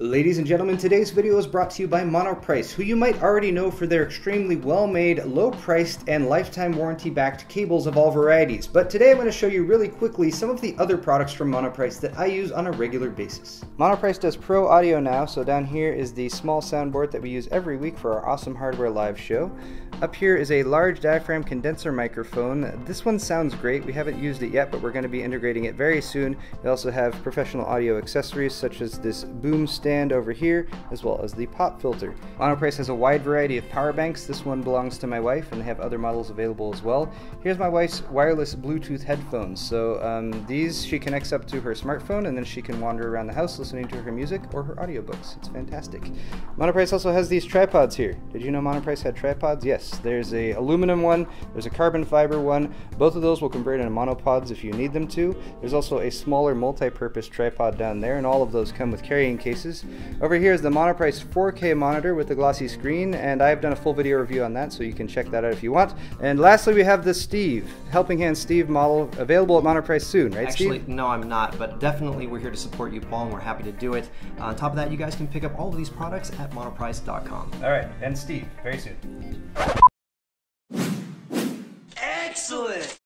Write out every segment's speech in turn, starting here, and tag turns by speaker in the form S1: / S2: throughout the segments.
S1: Ladies and gentlemen, today's video is brought to you by Monoprice, who you might already know for their extremely well-made, low-priced, and lifetime warranty-backed cables of all varieties. But today I'm going to show you really quickly some of the other products from Monoprice that I use on a regular basis. Monoprice does Pro Audio now, so down here is the small soundboard that we use every week for our Awesome Hardware live show. Up here is a large diaphragm condenser microphone. This one sounds great. We haven't used it yet, but we're going to be integrating it very soon. We also have professional audio accessories such as this boom stand stand over here, as well as the pop filter. Monoprice has a wide variety of power banks. This one belongs to my wife, and they have other models available as well. Here's my wife's wireless Bluetooth headphones. So um, these she connects up to her smartphone, and then she can wander around the house listening to her music or her audiobooks. It's fantastic. Monoprice also has these tripods here. Did you know Monoprice had tripods? Yes. There's a aluminum one. There's a carbon fiber one. Both of those will convert into monopods if you need them to. There's also a smaller multi-purpose tripod down there, and all of those come with carrying cases. Over here is the Monoprice 4K monitor with the glossy screen, and I've done a full video review on that, so you can check that out if you want. And lastly, we have the Steve, Helping Hand Steve model, available at Monoprice soon, right,
S2: Actually,
S1: Steve?
S2: no, I'm not, but definitely we're here to support you, Paul, and we're happy to do it. Uh, on top of that, you guys can pick up all of these products at monoprice.com.
S1: All right, and Steve, very soon.
S2: Excellent!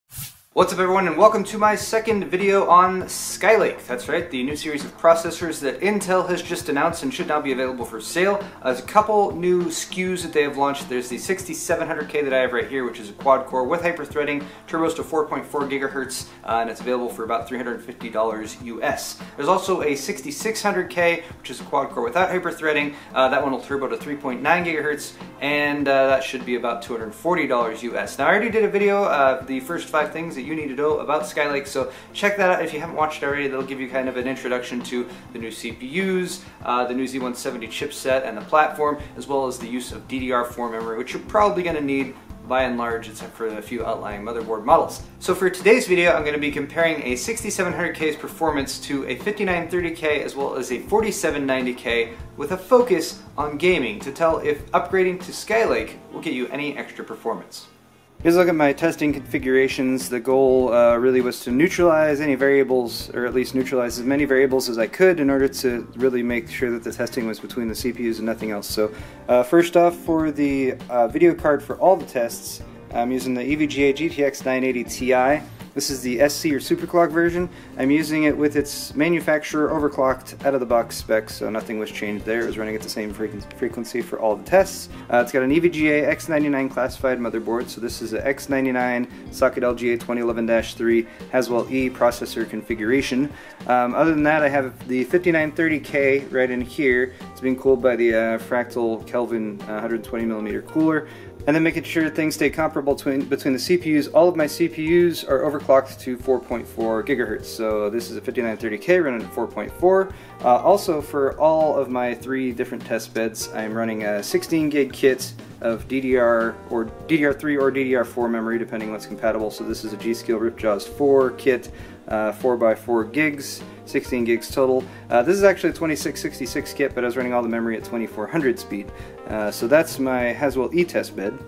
S1: What's up everyone and welcome to my second video on Skylake. That's right, the new series of processors that Intel has just announced and should now be available for sale. There's a couple new SKUs that they have launched. There's the 6700K that I have right here, which is a quad core with hyper-threading, turbos to 4.4 gigahertz, uh, and it's available for about $350 US. There's also a 6600K, which is a quad core without hyper-threading. Uh, that one will turbo to 3.9 gigahertz, and uh, that should be about $240 US. Now I already did a video, uh, the first five things that you need to know about Skylake. So check that out if you haven't watched already. That'll give you kind of an introduction to the new CPUs, uh, the new Z170 chipset and the platform, as well as the use of DDR4 memory, which you're probably going to need by and large, except for a few outlying motherboard models. So for today's video, I'm going to be comparing a 6700K's performance to a 5930K as well as a 4790K with a focus on gaming to tell if upgrading to Skylake will get you any extra performance. Here's a look at my testing configurations. The goal uh, really was to neutralize any variables, or at least neutralize as many variables as I could in order to really make sure that the testing was between the CPUs and nothing else. So uh, first off, for the uh, video card for all the tests, I'm using the EVGA GTX 980 Ti. This is the SC or superclock version. I'm using it with its manufacturer overclocked out of the box specs, so nothing was changed there. It was running at the same frequency for all the tests. Uh, it's got an EVGA X99 classified motherboard, so this is a X99 socket LGA 2011-3 Haswell E processor configuration. Um, other than that, I have the 5930K right in here. It's being cooled by the uh, Fractal Kelvin uh, 120mm cooler and then making sure things stay comparable between, between the CPUs. All of my CPUs are overclocked to 4.4 gigahertz. So this is a 5930K running at 4.4. Uh, also for all of my three different test beds, I'm running a 16 gig kit of DDR or DDR3 or DDR4 memory, depending what's compatible. So this is a G.Skill Ripjaws 4 kit, uh, 4x4 gigs. 16 gigs total. Uh, this is actually a 2666 kit, but I was running all the memory at 2400 speed. Uh, so that's my Haswell E-test bed.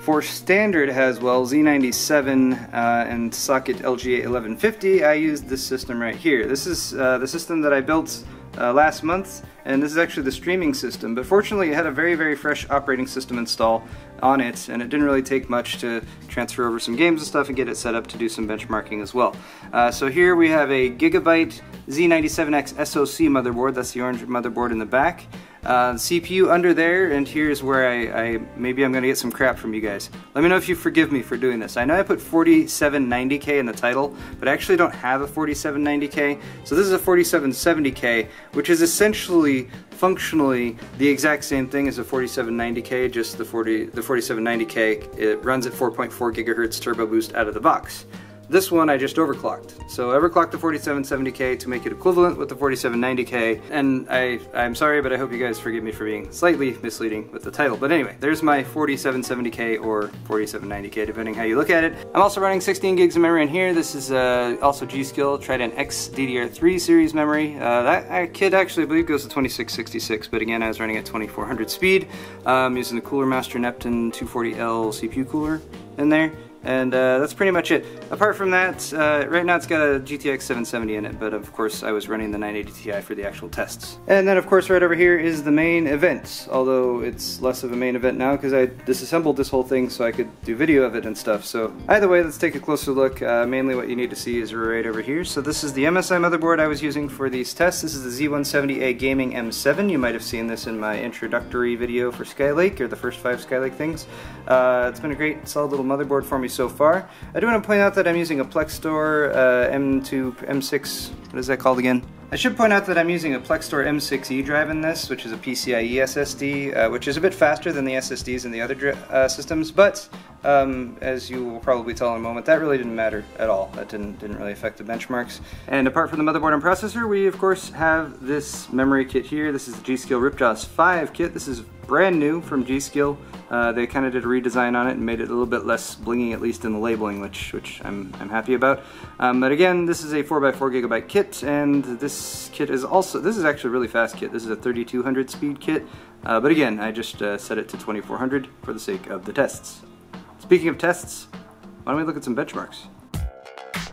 S1: For standard Haswell Z97 uh, and socket LGA 1150, I used this system right here. This is uh, the system that I built uh, last month, and this is actually the streaming system. But fortunately, it had a very, very fresh operating system install on it, and it didn't really take much to transfer over some games and stuff and get it set up to do some benchmarking as well. Uh, so here we have a Gigabyte Z97X SoC motherboard, that's the orange motherboard in the back. Uh, CPU under there, and here's where I, I maybe I'm gonna get some crap from you guys. Let me know if you forgive me for doing this. I know I put 4790K in the title, but I actually don't have a 4790K. So this is a 4770K, which is essentially functionally the exact same thing as a 4790K, just the 40 the 4790K. It runs at 4.4 gigahertz turbo boost out of the box. This one I just overclocked. So I overclocked the 4770K to make it equivalent with the 4790K, and I, I'm sorry, but I hope you guys forgive me for being slightly misleading with the title. But anyway, there's my 4770K or 4790K, depending how you look at it. I'm also running 16 gigs of memory in here. This is uh, also Skill Trident X DDR3 series memory. Uh, that kit actually, I believe, goes to 2666, but again, I was running at 2400 speed. Um, I'm using the Cooler Master Neptune 240L CPU cooler in there. And uh, that's pretty much it. Apart from that, uh, right now it's got a GTX 770 in it, but of course I was running the 980 Ti for the actual tests. And then of course right over here is the main event, although it's less of a main event now because I disassembled this whole thing so I could do video of it and stuff. So either way, let's take a closer look. Uh, mainly what you need to see is right over here. So this is the MSI motherboard I was using for these tests. This is the Z170A Gaming M7. You might have seen this in my introductory video for Skylake, or the first five Skylake things. Uh, it's been a great solid little motherboard for me so far. I do want to point out that I'm using a Plextor uh, M2, M6, what is that called again? I should point out that I'm using a Plextor M6E drive in this, which is a PCIe SSD, uh, which is a bit faster than the SSDs in the other uh, systems, but um, as you will probably tell in a moment, that really didn't matter at all. That didn't, didn't really affect the benchmarks. And apart from the motherboard and processor, we of course have this memory kit here. This is the G.Skill Ripjaws 5 kit. This is brand new from G.Skill. Uh, they kind of did a redesign on it and made it a little bit less blingy, at least in the labeling, which which I'm, I'm happy about. Um, but again, this is a 4x4 gigabyte kit, and this kit is also, this is actually a really fast kit. This is a 3200 speed kit, uh, but again, I just uh, set it to 2400 for the sake of the tests. Speaking of tests, why don't we look at some benchmarks?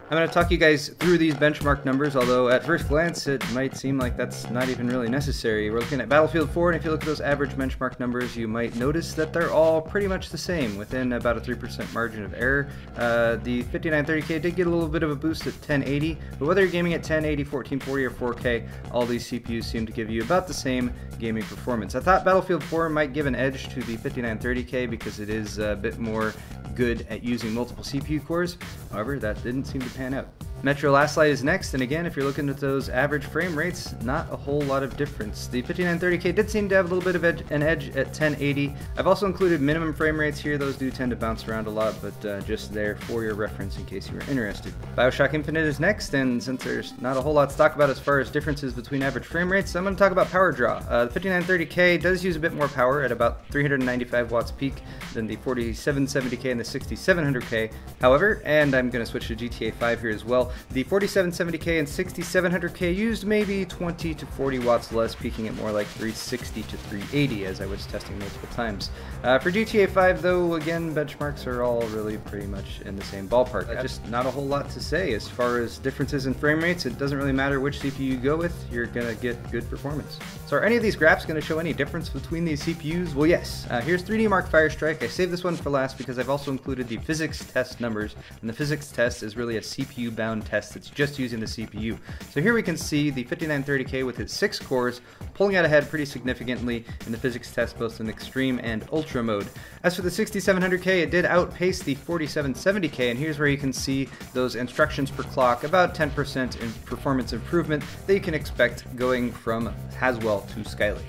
S1: I'm going to talk you guys through these benchmark numbers, although at first glance it might seem like that's not even really necessary. We're looking at Battlefield 4, and if you look at those average benchmark numbers, you might notice that they're all pretty much the same, within about a 3% margin of error. Uh, the 5930K did get a little bit of a boost at 1080, but whether you're gaming at 1080, 1440, or 4K, all these CPUs seem to give you about the same gaming performance. I thought Battlefield 4 might give an edge to the 5930K because it is a bit more good at using multiple CPU cores. However, that didn't seem to pan out. Metro Last Light is next, and again, if you're looking at those average frame rates, not a whole lot of difference. The 5930K did seem to have a little bit of an edge at 1080. I've also included minimum frame rates here. Those do tend to bounce around a lot, but uh, just there for your reference in case you were interested. Bioshock Infinite is next, and since there's not a whole lot to talk about as far as differences between average frame rates, I'm going to talk about power draw. Uh, the 5930K does use a bit more power at about 395 watts peak than the 4770K and the 6700K. However, and I'm going to switch to GTA 5 here as well, the 4770K and 6700K used maybe 20 to 40 watts less, peaking at more like 360 to 380 as I was testing multiple times. Uh, for GTA 5 though, again, benchmarks are all really pretty much in the same ballpark. Uh, just not a whole lot to say as far as differences in frame rates. It doesn't really matter which CPU you go with, you're gonna get good performance. So are any of these graphs gonna show any difference between these CPUs? Well, yes. Uh, here's 3D Mark Firestrike. I saved this one for last because I've also included the physics test numbers, and the physics test is really a CPU-bound test that's just using the CPU. So here we can see the 5930K with its 6 cores pulling out ahead pretty significantly in the physics test both in extreme and ultra mode. As for the 6700K, it did outpace the 4770K, and here's where you can see those instructions per clock, about 10% in performance improvement that you can expect going from Haswell to Skylake.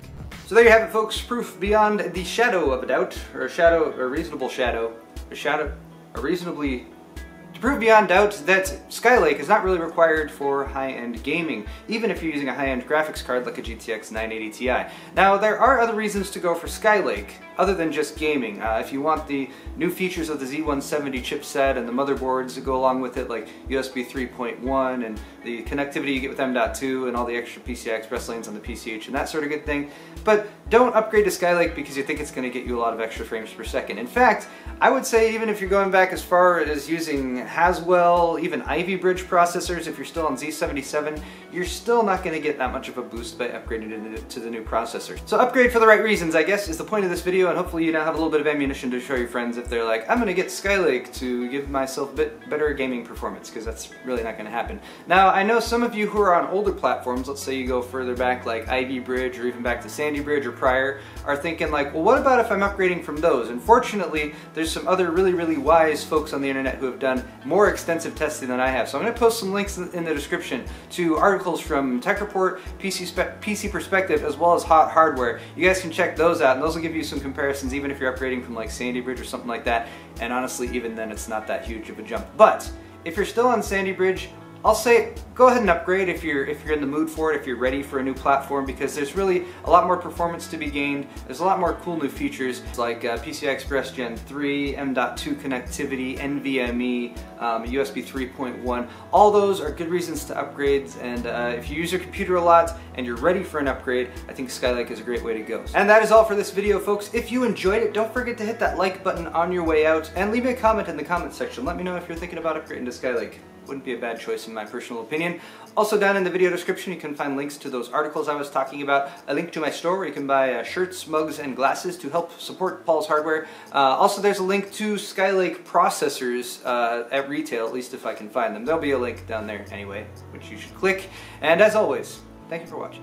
S1: So there you have it folks, proof beyond the shadow of a doubt, or a shadow, a reasonable shadow, a shadow, a reasonably to prove beyond doubt that Skylake is not really required for high-end gaming, even if you're using a high-end graphics card like a GTX 980 Ti. Now, there are other reasons to go for Skylake, other than just gaming. Uh, if you want the new features of the Z170 chipset and the motherboards that go along with it, like USB 3.1 and the connectivity you get with M.2 and all the extra PCI Express lanes on the PCH and that sort of good thing. But don't upgrade to Skylake because you think it's going to get you a lot of extra frames per second. In fact, I would say even if you're going back as far as using Haswell, even Ivy Bridge processors, if you're still on Z77, you're still not going to get that much of a boost by upgrading to the new processor. So upgrade for the right reasons, I guess, is the point of this video, and hopefully you now have a little bit of ammunition to show your friends if they're like, I'm to get Skylake to give myself a bit better gaming performance, because that's really not to happen. Now, I know some of you who are on older platforms, let's say you go further back like Ivy Bridge or even back to Sandy Bridge or prior, are thinking like, well, what about if I'm upgrading from those? Unfortunately, there's some other really, really wise folks on the internet who have done more extensive testing than I have. So I'm to post some links in the description to articles from Tech Report, PC, PC Perspective, as well as Hot Hardware. You guys can check those out, and those will give you some comparisons, even if you're upgrading from like Sandy Bridge or something like that. And honestly, even then, it's not that huge of a jump. But if you're still on Sandy Bridge, I'll say go ahead and upgrade if you're if you're in the mood for it, if you're ready for a new platform, because there's really a lot more performance to be gained. There's a lot more cool new features like uh, PCI Express Gen 3, M.2 connectivity, NVMe, um, USB 3.1. All those are good reasons to upgrade, and uh, if you use your computer a lot and you're ready for an upgrade, I think Skylake is a great way to go. And that is all for this video, folks. If you enjoyed it, don't forget to hit that like button on your way out, and leave me a comment in the comment section. Let me know if you're thinking about upgrading to Skylake. Wouldn't be a bad choice in my personal opinion. Also down in the video description you can find links to those articles I was talking about, a link to my store where you can buy uh, shirts, mugs, and glasses to help support Paul's Hardware. Uh, also there's a link to Skylake processors uh, at retail, at least if I can find them. There'll be a link down there anyway, which you should click. And as always, thank you for watching.